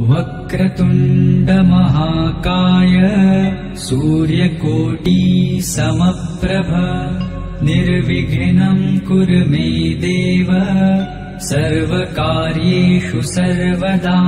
वक्रतुण्डमहाकाय सूर्यकोटी समप्रभ निर्विघ्नम् कुर्मे देव सर्वकार्येषु सर्वदा।